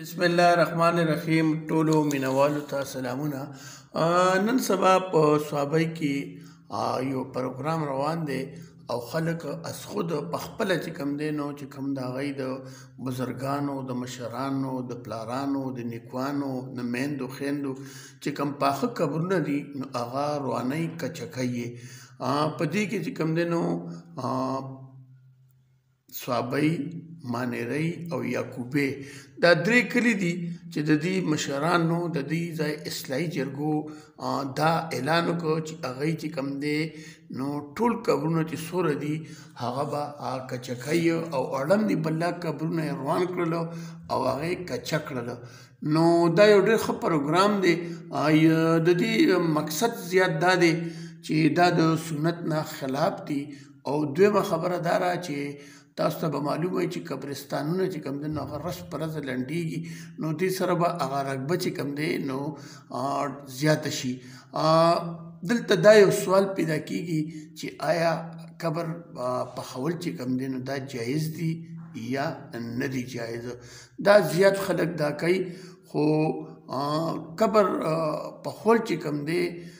بسم الله الرحمن الرحیم ټولو مینوالو ته سلامونه نن سبا په صوابۍ کې یو پروګرام روان دی او خلک از خود په خپل چې کم دی نو چې کم دا غي د بزرګانو د مشرانو د پلارانو د نیکوانو د میندو خیندو چې کم پاخه قبرونه دي نو هغه رواني کچکې په دې کې چې کم دی نو صابۍ، مانېرۍ او یعقوبې دا درې کلي دي چې د دې مشرانو د دې ځای اصلاحي جرګو دا اعلان وکړ چې هغه چې کم دی نو ټول قبرونه چې سوره دي هغه به کچکای او اړم دي بل قبرونه روان کړل او هغه کچک کړل نو دا یو ډېر ښه پروګرام دی د دې مقصد زیات دا دی چې دا د سنت نه خلاف دي او دویمه خبره دا را چې تاسو ته به معلوم وي چې قبرستانونه چې کوم دي نو هغه رس پر رس لنډیږي نو دې سره به هغه رقبه چې کوم دی نو زیاته شي دلته دا یو سوال پیدا کیږي چې آیا قبر پخول چې کوم دی نو دا جایز دي یا نه دي جایز دا زیات خلک دا کوي خو قبر پخول چې کوم دی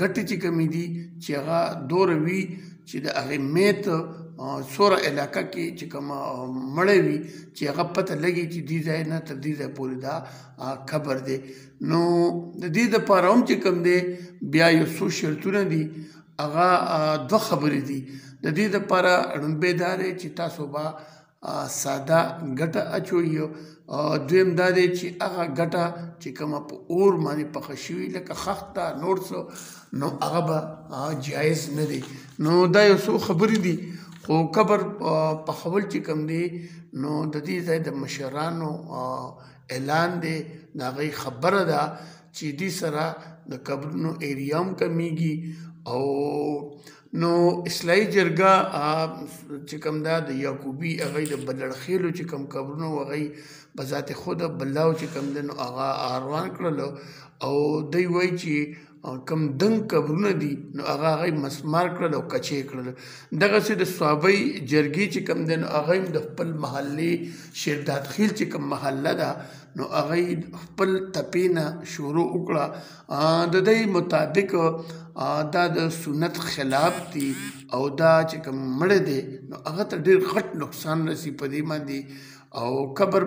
ګټې چې کومې دي چې هغه دوره وي چې د هغې میت سوره علاقه کې چې کوم مړی وي چې هغه پته لګي چې دې ځای نه تر دې ځای پورې دا قبر دی نو د دې دپاره هم چې کوم دی بیا یو څو شرطونه دي هغه دوه خبرې دي د دې دپاره ړومبی دا دی چې تاسو به ساده ګټه اچوي او دویم دا دی چې هغه ګټه چې کومه په اور باندې پخه شوي لکه خخته نور څه نو هغه به جایز نه دی نو دا یو څو خبرې دي خو قبر پخول چې کوم دی نو د دې ځای د مشرانو اعلان دی د هغوی خبره ده چې دې سره د قبرونو ایریا هم کمیږي او نو اصلاحي جرګه چې کوم دا د یعقوبي هغه د بلړخېلو چې کوم قبرونه و هغه په ذات خود بلاو چې کوم دنو هغه روان کړل او دوی وایي چې کم دنګ قبرونه دي نو هغه هغه مسمار کړل او کچې کړل دغه سي د صوابۍ جرګې چې کم دین هغه د خپل محلي شیرداد خیل چې کم محله ده نو هغه خپل تپینا شروع وکړه د دې مطابق دا د سنت خلاف دي او دا چې کوم مړی دی نو هغه ته ډېر غټ نقصان رسي په دې باندې او قبر